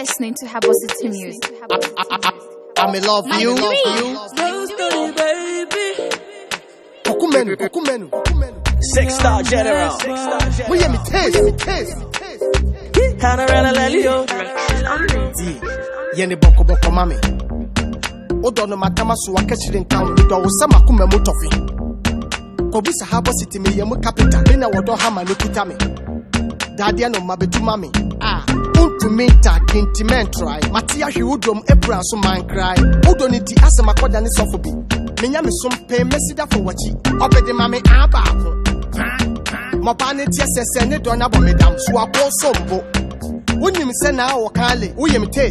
listening to Habosity Music. I'm in love you. No story, baby. Kwaku Manu, kokumenu, Kwaku Manu. Six star general. We hear me taste, me taste. Hana rela lelio. Yeni boko boko mami. Odo no matama so wakachiri ntam do wo sama kuma mu tofi. Kobi sahabo city me yemu capital. Me na wodo hama no kita me. Dadia no mabetu mami. Untumi nta kintimen try. Mati ahwe udom ebra so man cry. Udo ni di asema koda ni sofo bi. Menya me som pe mesida for wachi. Obede mami aba ako. Mọba ne tiɛ sɛsɛ ne dɔ nabɔ me dam so akɔ sombo wonim sɛ na wɔka le woyɛ me tie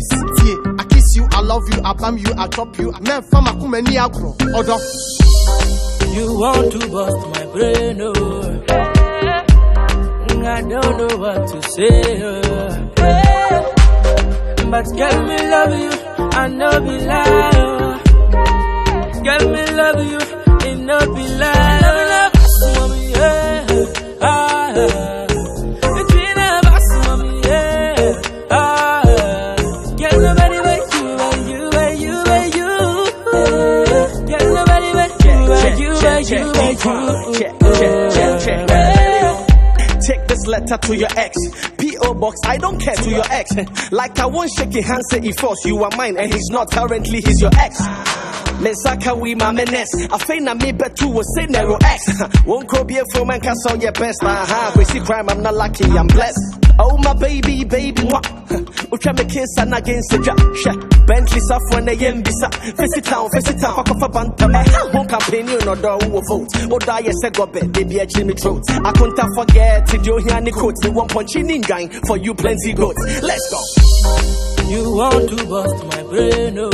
I kiss you, I love you, I bam you, I drop you mɛmfa makoma ni agorɔ ɔdɔ You want to bust my brain, oh. I don't know what to say, oh. But girl, me love you, I know be lie. Girl, me love you, it no be lie. Love, love, mommy, yeah. Ah, yeah. Between us, mommy, yeah. Ah, yeah. Girl, nobody but you, but you, but you, but you. Girl, nobody but you, but you, but you, but you. Letter to your ex. P.O. Box, I don't care to your ex. Like I won't shake your hand, say he force you are mine, and he's not currently, he's your ex. Mesaka we my menace. I think na me bet you was say narrow X. Won't go be a full man can on your best. We see crime, I'm not lucky, I'm blessed. Oh my baby, baby, what? Ucha me kiss and against the job. Bentley stuff when they yen bisa. Visit town, visit town, fuck off a banta. Eh, one campaign, you know, do who vote. Oh, die, yes, I got bet, be a Jimmy throat. I couldn't forget to do here any quotes. The one punch in gang for you plenty goats. Let's go. You want to bust my brain, oh.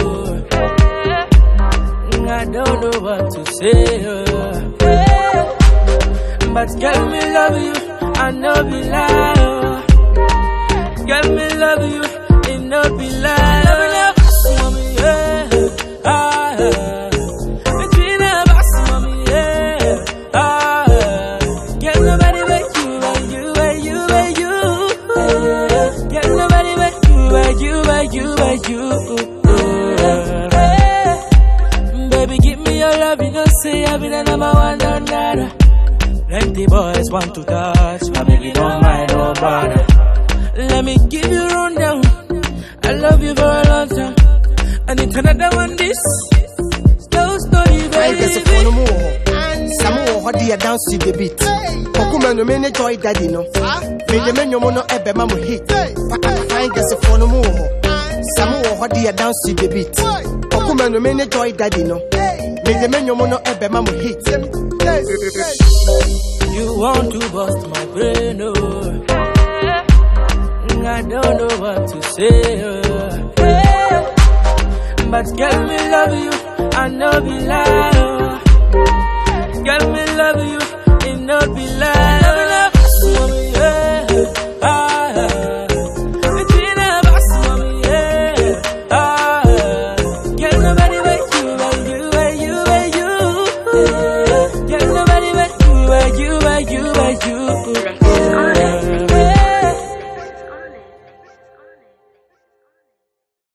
Mm, I don't know what to say, oh. But girl, me love you, I know be lie, oh. Girl, me love you, it no be lie. You, but you. Baby, give me your love, you know, say I be the number one, no nada. Plenty boys want to touch, but baby, don't mind, no bother. Let me give you rundown. I love you for a long time. And it's another one, this. No story, I guess if one baby. more Some more hot dear dance to the beat Kwaku Manu me ne joy daddy no Me de me nyomo no ebe ma mo hit I guess if one Samu dance to the beat. Daddy no. Hit. You want to bust my brain, oh. I don't know what to say, oh. But girl, me love you, I know be lie, oh. Girl, me love you, it not be lie. you.